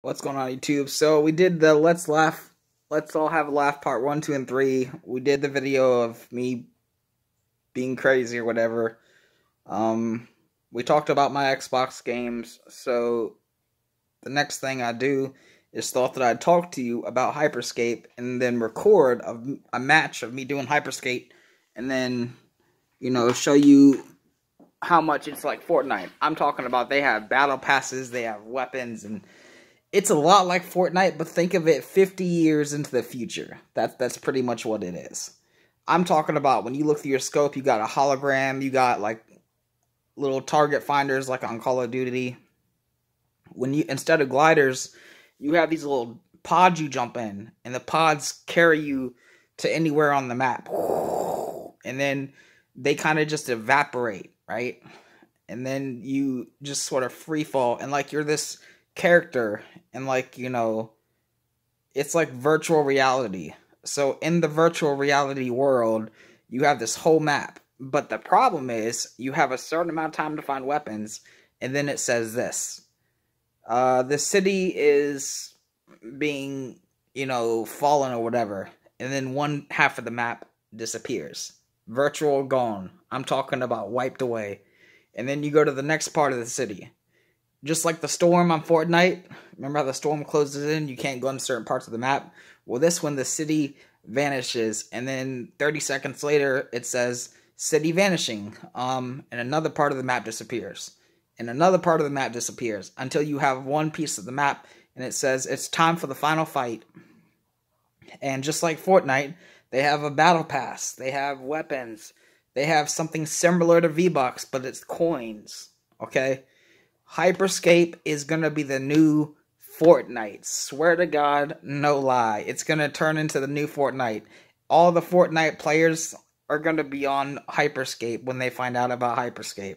What's going on YouTube? So we did the Let's Laugh, Let's All Have a Laugh part 1, 2, and 3. We did the video of me being crazy or whatever. Um, we talked about my Xbox games, so the next thing I do is thought that I'd talk to you about Hyperscape and then record a, a match of me doing Hyperscape and then, you know, show you how much it's like Fortnite. I'm talking about they have battle passes, they have weapons, and it's a lot like Fortnite, but think of it 50 years into the future. That's that's pretty much what it is. I'm talking about when you look through your scope, you got a hologram, you got like little target finders like on Call of Duty. When you instead of gliders, you have these little pods you jump in, and the pods carry you to anywhere on the map. And then they kind of just evaporate, right? And then you just sort of free fall, and like you're this character, and like, you know, it's like virtual reality. So in the virtual reality world, you have this whole map. But the problem is, you have a certain amount of time to find weapons, and then it says this uh, the city is being, you know, fallen or whatever, and then one half of the map disappears. Virtual gone. I'm talking about wiped away. And then you go to the next part of the city. Just like the storm on Fortnite, remember how the storm closes in, you can't go into certain parts of the map? Well, this one, the city vanishes, and then 30 seconds later, it says city vanishing, um, and another part of the map disappears and another part of the map disappears until you have one piece of the map and it says it's time for the final fight. And just like Fortnite, they have a battle pass, they have weapons, they have something similar to V-Bucks, but it's coins. Okay? Hyperscape is gonna be the new Fortnite. Swear to God, no lie. It's gonna turn into the new Fortnite. All the Fortnite players are gonna be on Hyperscape when they find out about Hyperscape.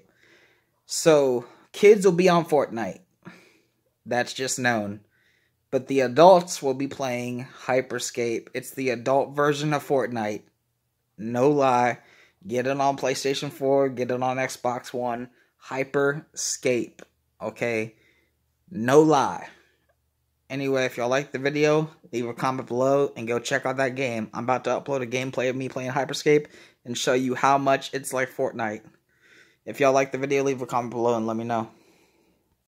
So, kids will be on Fortnite. That's just known. But the adults will be playing Hyperscape. It's the adult version of Fortnite. No lie. Get it on PlayStation 4, get it on Xbox One. Hyperscape. Okay? No lie. Anyway, if y'all like the video, leave a comment below and go check out that game. I'm about to upload a gameplay of me playing Hyperscape and show you how much it's like Fortnite. If y'all like the video, leave a comment below and let me know.